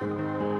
Bye.